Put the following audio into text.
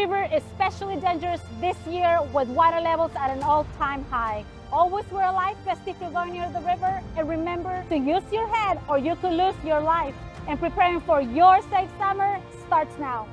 River is especially dangerous this year with water levels at an all-time high. Always wear a life vest if you're going near the river and remember to use your head or you could lose your life. And preparing for your safe summer starts now.